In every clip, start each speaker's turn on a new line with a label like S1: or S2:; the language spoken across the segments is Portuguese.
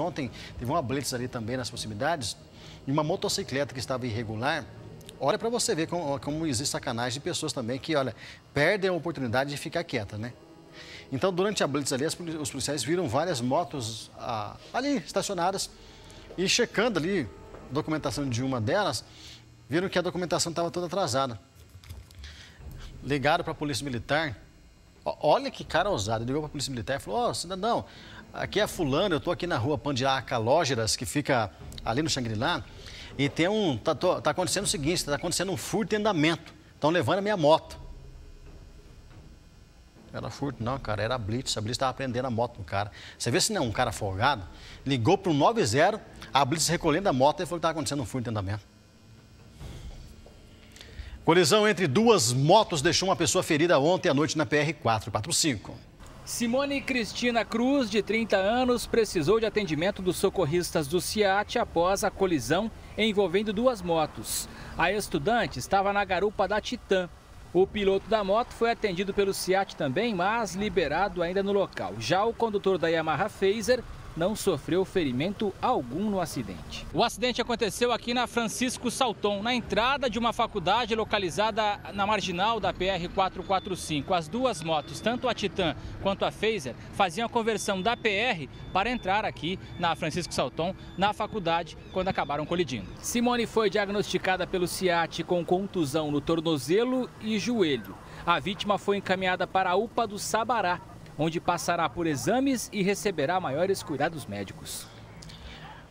S1: Ontem teve uma blitz ali também nas proximidades e uma motocicleta que estava irregular. Olha para você ver como, como, existe sacanagem de pessoas também que, olha, perdem a oportunidade de ficar quieta, né? Então, durante a blitz ali, os policiais viram várias motos ah, ali estacionadas e checando ali a documentação de uma delas, viram que a documentação estava toda atrasada. Ligaram para a Polícia Militar. Olha que cara ousado. Ligou para a Polícia Militar e falou: Ó, oh, cidadão, aqui é Fulano, eu estou aqui na rua Pandiaca Lógeras, que fica ali no Xangri-Lá, e tem um. Tá, tá acontecendo o seguinte: está acontecendo um furto em andamento. Estão levando a minha moto. Era furto, não, cara, era blitz. A blitz estava prendendo a moto do cara. Você vê se não é um cara folgado? Ligou para o 90, a blitz recolhendo a moto e falou que estava acontecendo um furto em andamento. Colisão entre duas motos deixou uma pessoa ferida ontem à noite na PR 445.
S2: Simone Cristina Cruz, de 30 anos, precisou de atendimento dos socorristas do CIAT após a colisão envolvendo duas motos. A estudante estava na garupa da Titan. O piloto da moto foi atendido pelo CIAT também, mas liberado ainda no local. Já o condutor da Yamaha Phaser não sofreu ferimento algum no acidente. O acidente aconteceu aqui na Francisco Salton, na entrada de uma faculdade localizada na marginal da PR 445. As duas motos, tanto a Titan quanto a Phaser, faziam a conversão da PR para entrar aqui na Francisco Salton, na faculdade, quando acabaram colidindo. Simone foi diagnosticada pelo CIAT com contusão no tornozelo e joelho. A vítima foi encaminhada para a UPA do Sabará, onde passará por exames e receberá maiores cuidados médicos.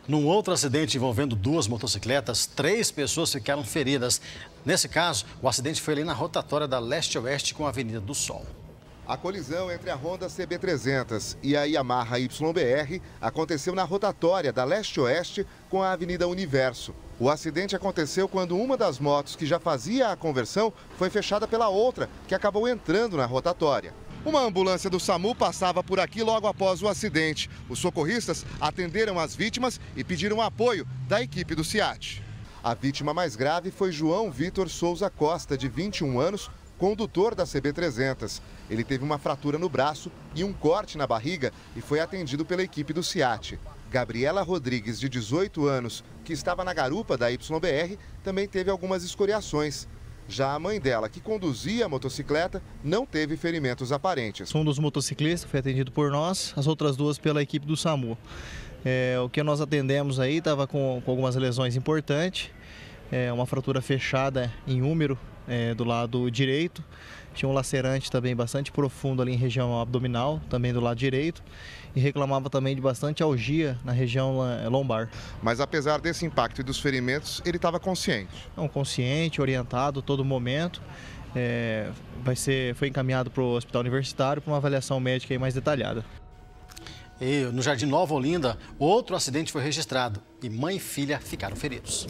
S1: Num outro acidente envolvendo duas motocicletas, três pessoas ficaram feridas. Nesse caso, o acidente foi ali na rotatória da leste-oeste com a Avenida do Sol.
S3: A colisão entre a Honda CB300 e a Yamaha YBR aconteceu na rotatória da leste-oeste com a Avenida Universo. O acidente aconteceu quando uma das motos que já fazia a conversão foi fechada pela outra, que acabou entrando na rotatória. Uma ambulância do SAMU passava por aqui logo após o acidente. Os socorristas atenderam as vítimas e pediram apoio da equipe do CIAT. A vítima mais grave foi João Vitor Souza Costa, de 21 anos, condutor da CB300. Ele teve uma fratura no braço e um corte na barriga e foi atendido pela equipe do CIAT. Gabriela Rodrigues, de 18 anos, que estava na garupa da YBR, também teve algumas escoriações. Já a mãe dela, que conduzia a motocicleta, não teve ferimentos aparentes.
S4: Um dos motociclistas foi atendido por nós, as outras duas pela equipe do SAMU. É, o que nós atendemos aí estava com, com, algumas lesões importantes, é, uma fratura fechada em úmero é, do lado direito, tinha um lacerante também bastante profundo ali em região abdominal, também do lado direito, e reclamava também de bastante algia na região lombar.
S3: Mas apesar desse impacto e dos ferimentos, ele estava consciente?
S4: Não, consciente, orientado todo momento. É, vai ser, foi encaminhado para o hospital universitário para uma avaliação médica mais detalhada.
S1: E no Jardim Nova Olinda, outro acidente foi registrado e mãe e filha ficaram feridos.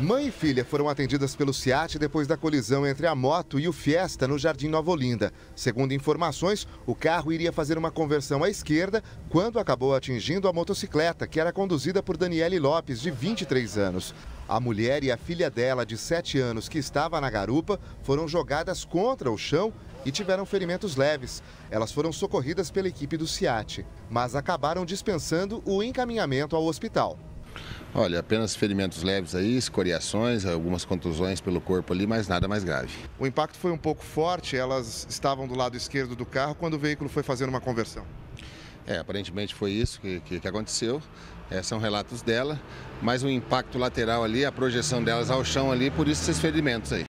S3: Mãe e filha foram atendidas pelo SIAT depois da colisão entre a moto e o Fiesta no Jardim Nova Olinda. Segundo informações, o carro iria fazer uma conversão à esquerda quando acabou atingindo a motocicleta, que era conduzida por Daniele Lopes, de 23 anos. A mulher e a filha dela, de 7 anos, que estava na garupa, foram jogadas contra o chão e tiveram ferimentos leves. Elas foram socorridas pela equipe do SIAT, mas acabaram dispensando o encaminhamento ao hospital.
S5: Olha, apenas ferimentos leves aí, escoriações, algumas contusões pelo corpo ali, mas nada mais grave.
S3: O impacto foi um pouco forte, elas estavam do lado esquerdo do carro quando o veículo foi fazer uma conversão.
S5: É, aparentemente foi isso que, que, que aconteceu. É, são relatos dela, mas o impacto lateral ali, a projeção delas ao chão ali, por isso esses ferimentos aí.